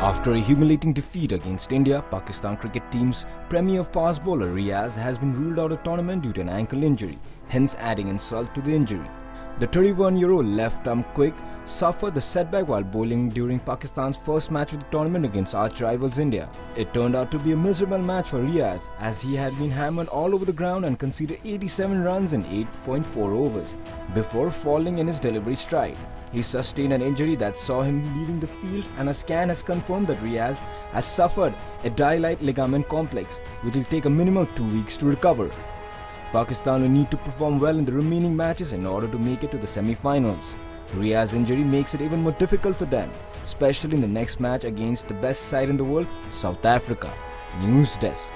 After a humiliating defeat against India, Pakistan cricket team's premier fast bowler Riaz has been ruled out of tournament due to an ankle injury, hence adding insult to the injury. The 31-year-old left-arm quick suffered the setback while bowling during Pakistan's first match of the tournament against arch rivals India. It turned out to be a miserable match for Riaz as he had been hammered all over the ground and conceded 87 runs in 8.4 overs before falling in his delivery stride. He sustained an injury that saw him leaving the field and a scan has confirmed that Riaz has suffered a deltoid ligament complex which will take a minimum of two weeks to recover. Pakistan will need to perform well in the remaining matches in order to make it to the semi-finals. Riaz's injury makes it even more difficult for them, especially in the next match against the best side in the world, South Africa. News Desk.